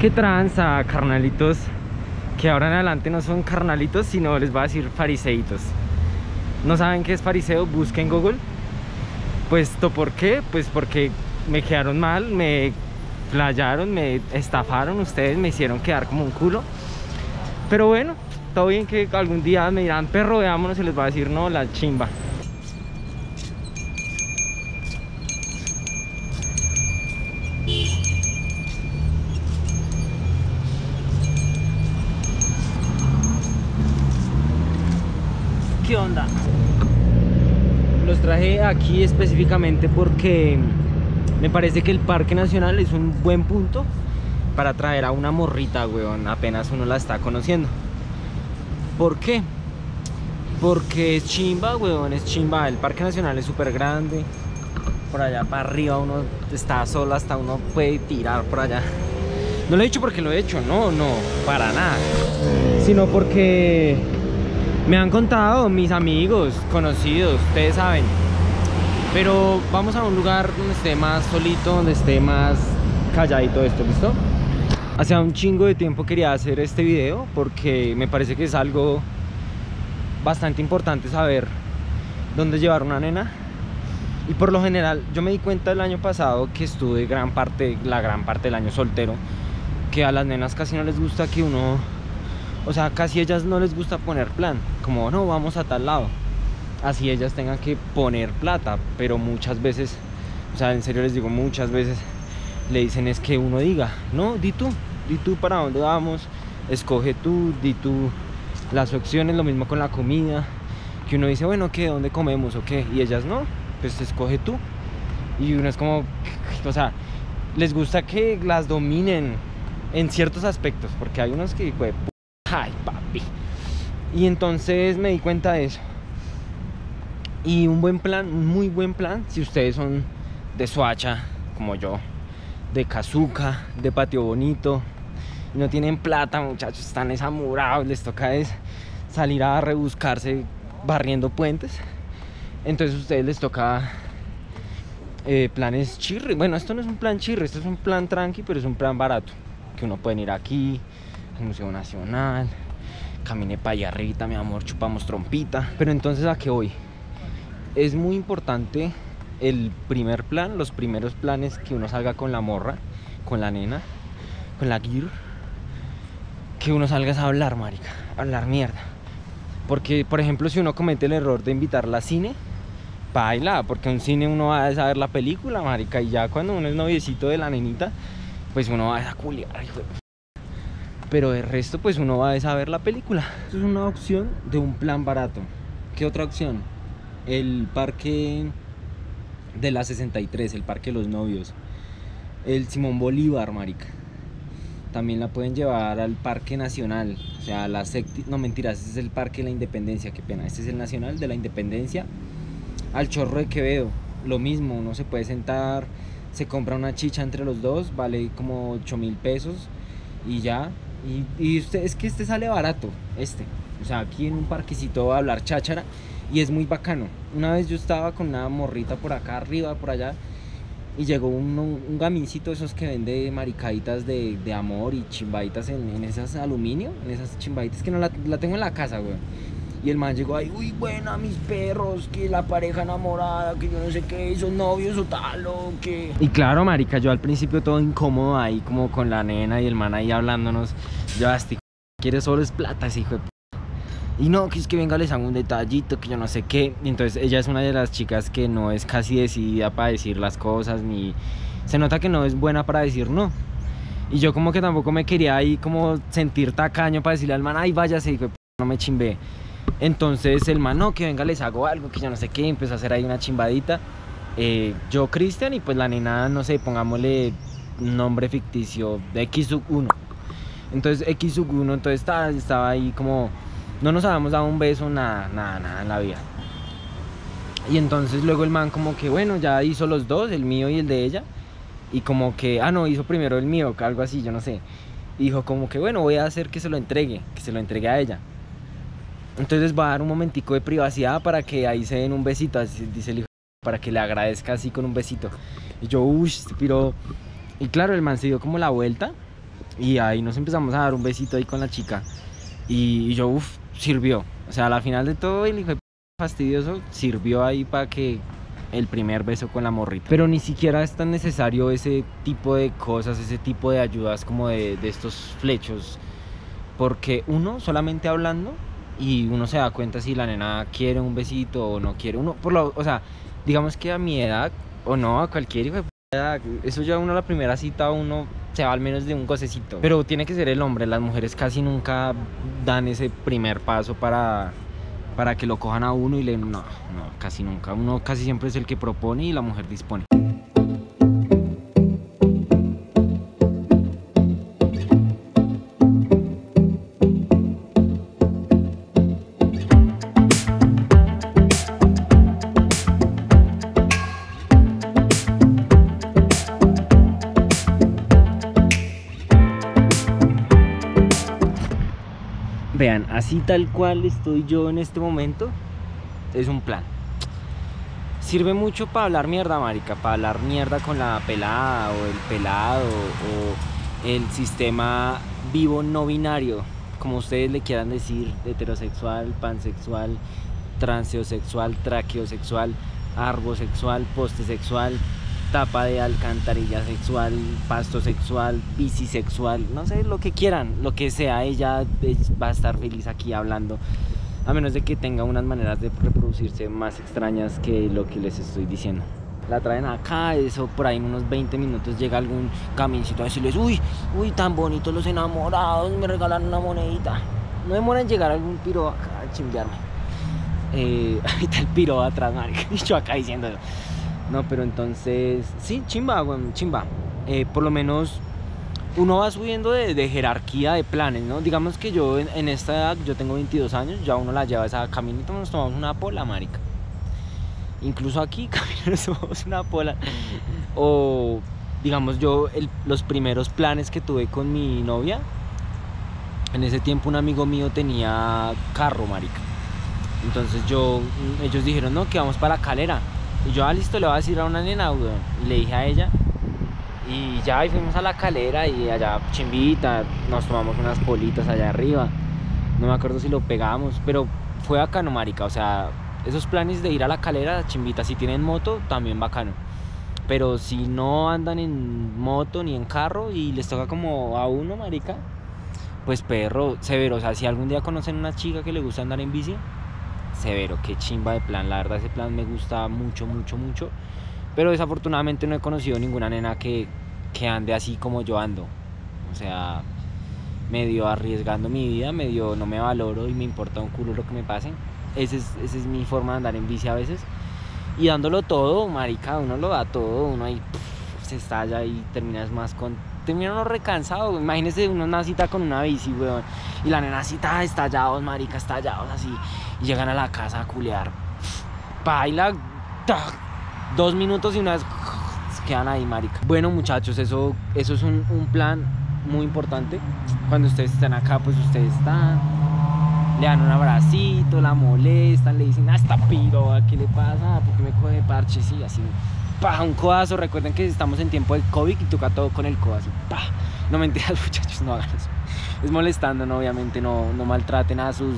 qué tranza, carnalitos. Que ahora en adelante no son carnalitos, sino les voy a decir fariseitos. ¿No saben qué es fariseo? Busquen Google. Pues, ¿por qué? Pues porque me quedaron mal, me playaron, me estafaron ustedes, me hicieron quedar como un culo. Pero bueno, todo bien que algún día me dirán, perro, veámonos y les va a decir, no, la chimba. ¿Qué onda? Los traje aquí específicamente porque me parece que el Parque Nacional es un buen punto para traer a una morrita, weón, apenas uno la está conociendo. ¿Por qué? Porque es chimba, weón, es chimba. El Parque Nacional es súper grande. Por allá para arriba uno está solo, hasta uno puede tirar por allá. No lo he dicho porque lo he hecho, no, no, para nada. Sino porque me han contado mis amigos, conocidos, ustedes saben. Pero vamos a un lugar donde esté más solito, donde esté más calladito esto, ¿listo? Hace un chingo de tiempo quería hacer este video porque me parece que es algo bastante importante saber dónde llevar una nena. Y por lo general, yo me di cuenta el año pasado que estuve gran parte, la gran parte del año soltero, que a las nenas casi no les gusta que uno o sea, casi ellas no les gusta poner plan, como no, vamos a tal lado. Así ellas tengan que poner plata, pero muchas veces, o sea, en serio les digo, muchas veces le dicen es que uno diga, no, di tú, di tú para dónde vamos, escoge tú, di tú las opciones, lo mismo con la comida, que uno dice, bueno, ¿qué? ¿Dónde comemos o qué? Y ellas no, pues escoge tú. Y uno es como, o sea, les gusta que las dominen en ciertos aspectos, porque hay unos que, Ay, papi. Y entonces me di cuenta de eso. Y un buen plan, un muy buen plan, si ustedes son de Soacha, como yo, de Kazuka, de Patio Bonito, y no tienen plata, muchachos, están esamurados, les toca es salir a rebuscarse barriendo puentes. Entonces a ustedes les toca eh, planes chirri. Bueno, esto no es un plan chirri, esto es un plan tranqui, pero es un plan barato. Que uno puede ir aquí, Museo Nacional. Caminé para allá arriba, mi amor, chupamos trompita. Pero entonces, ¿a qué voy? Es muy importante el primer plan, los primeros planes que uno salga con la morra, con la nena, con la gear. Que uno salga a hablar, marica, a hablar mierda. Porque, por ejemplo, si uno comete el error de invitarla a cine, baila, porque en un cine uno va a saber la película, marica, y ya cuando uno es noviecito de la nenita, pues uno va a culiar, hijo pero el resto pues uno va a saber la película. Esto es una opción de un plan barato. ¿Qué otra opción? El parque de la 63, el parque de los novios. El Simón Bolívar, marica. También la pueden llevar al Parque Nacional. O sea, la secti No, mentiras, este es el Parque de la Independencia, qué pena. Este es el Nacional de la Independencia. Al Chorro de Quevedo. Lo mismo, uno se puede sentar, se compra una chicha entre los dos, vale como 8 mil pesos y ya y, usted, es que este sale barato, este. O sea, aquí en un parquecito va a hablar cháchara y es muy bacano. Una vez yo estaba con una morrita por acá arriba, por allá, y llegó un, un gamincito esos que vende maricaditas de, de amor y chimbaditas en, en, esas aluminio, en esas chimbaditas que no la, la tengo en la casa, güey. Y el man llegó ahí, uy, buena, mis perros, que la pareja enamorada, que yo no sé qué, son novios o tal, o qué. Y claro, marica, yo al principio todo incómodo ahí, como con la nena y el man ahí hablándonos. Yo hasta, quiere solo es plata ese hijo de y no, que es que venga, les hago un detallito, que yo no sé qué. Entonces ella es una de las chicas que no es casi decidida para decir las cosas, ni... Se nota que no es buena para decir no. Y yo como que tampoco me quería ahí como sentir tacaño para decirle al man, ay, váyase, hijo de no me chimbe. Entonces el man, no, que venga, les hago algo, que yo no sé qué, empezó a hacer ahí una chimbadita. Eh, yo, Cristian, y pues la nena, no sé, pongámosle nombre ficticio de X1. Entonces X1, entonces estaba, estaba ahí como, no nos habíamos dado un beso, nada, nada, nada en la vida. Y entonces luego el man como que, bueno, ya hizo los dos, el mío y el de ella. Y como que, ah, no, hizo primero el mío, algo así, yo no sé. Y dijo como que, bueno, voy a hacer que se lo entregue, que se lo entregue a ella. Entonces va a dar un momentico de privacidad para que ahí se den un besito, así dice el hijo, para que le agradezca así con un besito. Y yo, uff, pero... Y claro, el man se dio como la vuelta Y ahí nos empezamos a dar un besito ahí con la chica. Y, yo, uff, sirvió. O sea, a la final de todo, el hijo fastidioso sirvió ahí para que el primer beso con la morrita. Pero ni siquiera es tan necesario ese tipo de cosas, ese tipo de ayudas como de estos flechos. Porque uno, solamente hablando, y uno se da cuenta si la nena quiere un besito o no quiere. Uno, por lo, o sea, digamos que a mi edad, o no, a cualquier hijo de edad, eso ya uno a la primera cita, uno se va al menos de un gocecito. Pero tiene que ser el hombre, las mujeres casi nunca dan ese primer paso para para que lo cojan a uno y le no, no, casi nunca. Uno casi siempre es el que propone y la mujer dispone. Vean, así tal cual estoy yo en este momento, es un plan. Sirve mucho para hablar mierda, marica, para hablar mierda con la pelada o el pelado o el sistema vivo no binario, como ustedes le quieran decir, heterosexual, pansexual, transeosexual, traqueosexual, arbosexual, postesexual, tapa de alcantarilla sexual, pasto sexual, bisexual, no sé, lo que quieran, lo que sea, ella va a estar feliz aquí hablando, a menos de que tenga unas maneras de reproducirse más extrañas que lo que les estoy diciendo. La traen acá, eso por ahí en unos 20 minutos llega algún camincito a decirles, uy, uy, tan bonitos los enamorados, me regalan una monedita. No demora en llegar algún piro acá a chimbearme. Eh, ahí está el piro atrás, marica, y yo acá diciéndolo. No, pero entonces, sí, chimba, chimba. Eh, por lo menos uno va subiendo de, jerarquía de planes, ¿no? Digamos que yo en, esta edad, yo tengo 22 años, ya uno la lleva esa caminito, nos tomamos una pola, marica. Incluso aquí, nos tomamos una pola. O, digamos, yo, los primeros planes que tuve con mi novia, en ese tiempo un amigo mío tenía carro, marica. Entonces yo, ellos dijeron, no, que vamos para calera y yo, ah, listo, le voy a decir a una nena, weón. Y le dije a ella. Y ya, y fuimos a la calera y allá, chimbita, nos tomamos unas politas allá arriba. No me acuerdo si lo pegamos, pero fue bacano, marica. O sea, esos planes de ir a la calera, chimbita, si tienen moto, también bacano. Pero si no andan en moto ni en carro y les toca como a uno, marica, pues perro, severo. O sea, si algún día conocen una chica que le gusta andar en bici, severo, qué chimba de plan. La verdad, ese plan me gusta mucho, mucho, mucho. Pero desafortunadamente no he conocido ninguna nena que, que ande así como yo ando. O sea, medio arriesgando mi vida, medio no me valoro y me importa un culo lo que me pase. Esa es, esa es mi forma de andar en bici a veces. Y dándolo todo, marica, uno lo da todo, uno ahí se estalla y terminas más con termina uno recansado. Imagínese una cita con una bici, weón. Y la nena cita estallados, marica, estallados así. Y llegan a la casa a culear. Baila, dos minutos y una vez quedan ahí, marica. Bueno, muchachos, eso, eso es un, plan muy importante. Cuando ustedes están acá, pues ustedes están. Le dan un abracito, la molestan, le dicen, ah, está piro, ¿qué le pasa? porque me coge parche? Sí, así pa, un codazo. Recuerden que estamos en tiempo de COVID y toca todo con el codazo. Pa. No mentiras, muchachos, no hagan eso. Es molestando, ¿no? obviamente, no, no maltraten a sus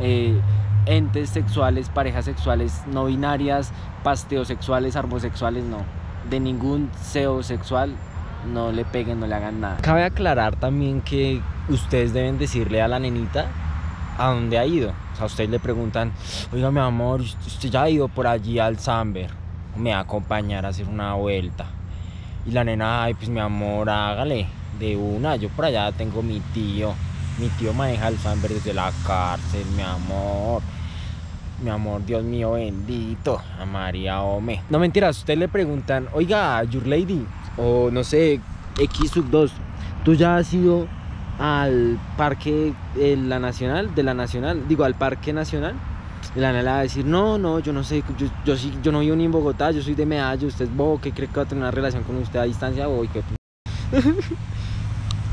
eh, entes sexuales, parejas sexuales no binarias, pasteosexuales, arbosexuales, no. De ningún seo sexual no le peguen, no le hagan nada. Cabe aclarar también que ustedes deben decirle a la nenita a dónde ha ido. O sea, ustedes le preguntan, oiga, mi amor, usted ya ha ido por allí al Samber me va a acompañar a hacer una vuelta. Y la nena, ay, pues mi amor, hágale de una. Yo por allá tengo mi tío. Mi tío maneja el Samber desde la cárcel, mi amor. Mi amor, Dios mío bendito. A María Ome. No mentiras, ustedes le preguntan, oiga, Your Lady, o no sé, X 2, ¿tú ya has ido al parque de la Nacional? De la Nacional, digo, al Parque Nacional. Y la nena va a decir, no, no, yo no sé, yo, yo, yo no vivo ni en Bogotá, yo soy de Medallo, usted es bobo, ¿qué cree que va a tener una relación con usted a distancia? Voy, que...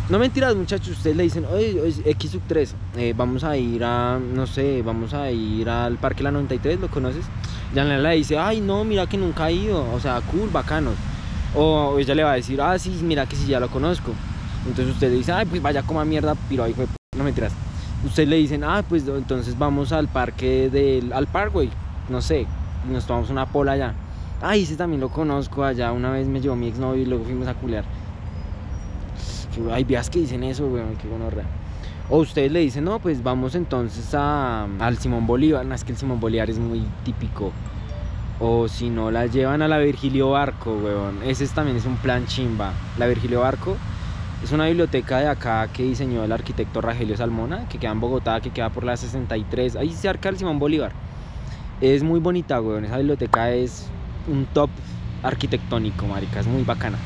no mentiras, muchachos, ustedes le dicen, oye, X sub 3, eh, vamos a ir a, no sé, vamos a ir al Parque La 93, ¿lo conoces? Y la nena le dice, ay, no, mira que nunca he ido, o sea, cool, bacano. O ella le va a decir, ah, sí, mira que sí, ya lo conozco. Entonces usted le dice, ay, pues vaya como a mierda, pero ahí fue, no mentiras. Usted le dicen, ah, pues entonces vamos al parque del, al Parkway, no sé, nos tomamos una pola allá. Ay, ese también lo conozco allá, una vez me llevó mi exnovio y luego fuimos a culear. Hay vías que dicen eso, weón, qué gonorrea. O ustedes le dicen, no, pues vamos entonces a, al Simón Bolívar. No, es que el Simón Bolívar es muy típico. O si no, la llevan a la Virgilio Barco, weón. Ese también es un plan chimba. La Virgilio Barco es una biblioteca de acá que diseñó el arquitecto Ragelio Salmona, que queda en Bogotá, que queda por la 63. Ahí cerca del Simón Bolívar. Es muy bonita, weón. Esa biblioteca es un top arquitectónico, marica. Es muy bacana.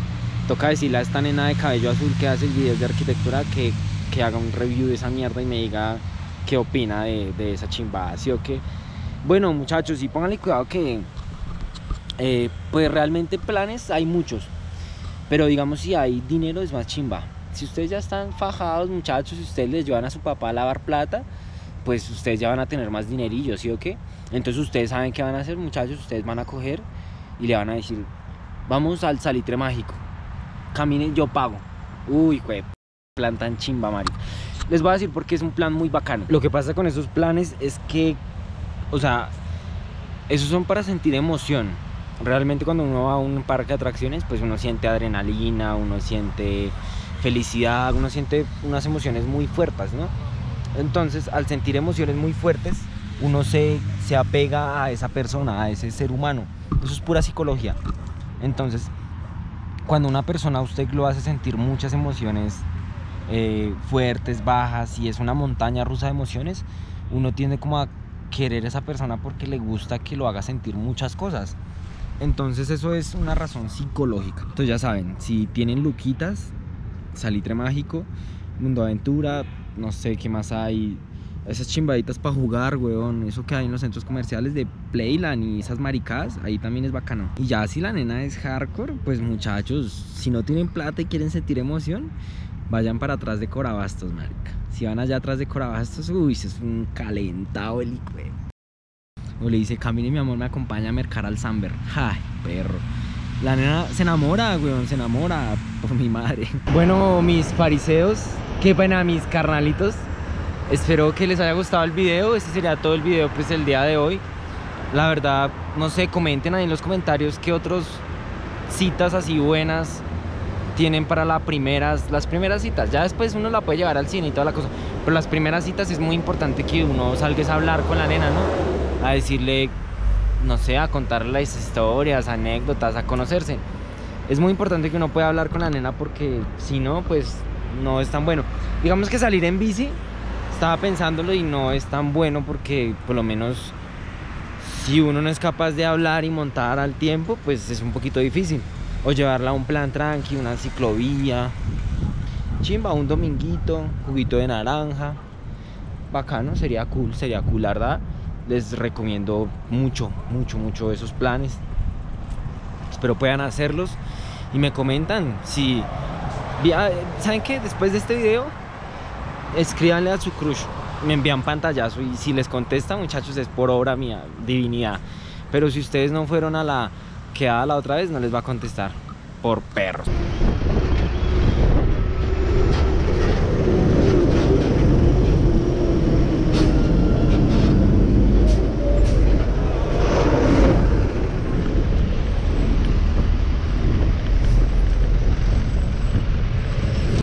Toca decirle a esta nena de cabello azul que hace videos de arquitectura que, que haga un review de esa mierda y me diga qué opina de, de esa chimbada, ¿sí o? Bueno, muchachos, y pónganle cuidado que, eh, pues realmente planes hay muchos, pero digamos si hay dinero es más chimba. Si ustedes ya están fajados, muchachos, si ustedes les llevan a su papá a lavar plata, pues ustedes ya van a tener más dinerillo, ¿sí o qué? Entonces ustedes saben qué van a hacer, muchachos, ustedes van a coger y le van a decir, vamos al salitre mágico, caminen, yo pago. Uy, güey, plan tan chimba, Mario. Les voy a decir porque es un plan muy bacano. Lo que pasa con esos planes es que, o sea, esos son para sentir emoción. Realmente cuando uno va a un parque de atracciones, pues uno siente adrenalina, uno siente felicidad, uno siente unas emociones muy fuertes, ¿no? Entonces, al sentir emociones muy fuertes, uno se, se apega a esa persona, a ese ser humano. Eso es pura psicología. Entonces, cuando una persona a usted lo hace sentir muchas emociones eh, fuertes, bajas, y es una montaña rusa de emociones, uno tiende como a querer a esa persona porque le gusta que lo haga sentir muchas cosas. Entonces eso es una razón psicológica. Entonces ya saben, si tienen luquitas, salitre mágico, mundo aventura, no sé qué más hay, esas chimbaditas para jugar, weón. Eso que hay en los centros comerciales de Playland y esas maricadas, ahí también es bacano. Y ya si la nena es hardcore, pues muchachos, si no tienen plata y quieren sentir emoción, vayan para atrás de Corabastos, marica. Si van allá atrás de Corabastos, uy, es un calentado el O le dice, camine mi amor, me acompaña a mercar al Samber. Ay, perro. La nena se enamora, weón, se enamora por mi madre. Bueno, mis fariseos, qué pena, mis carnalitos. Espero que les haya gustado el video. Este sería todo el video pues el día de hoy. La verdad, no sé, comenten ahí en los comentarios qué otros citas así buenas tienen para las primeras, las primeras citas. Ya después uno la puede llevar al cine y toda la cosa. Pero las primeras citas es muy importante que uno salga a hablar con la nena, ¿no? A decirle, no sé, a contarle las historias, anécdotas, a conocerse. Es muy importante que uno pueda hablar con la nena porque si no, pues no es tan bueno. Digamos que salir en bici estaba pensándolo y no es tan bueno porque por lo menos si uno no es capaz de hablar y montar al tiempo, pues es un poquito difícil. O llevarla a un plan tranqui, una ciclovía, chimba, un dominguito, juguito de naranja. Bacano, sería cool, sería cool, verdad. Les recomiendo mucho, mucho, mucho esos planes. Espero puedan hacerlos y me comentan si... ¿Saben qué? Después de este video escríbanle a su crush, me envían pantallazo y si les contesta, muchachos, es por obra mía, divinidad. Pero si ustedes no fueron a la quedada la otra vez, no les va a contestar por perros.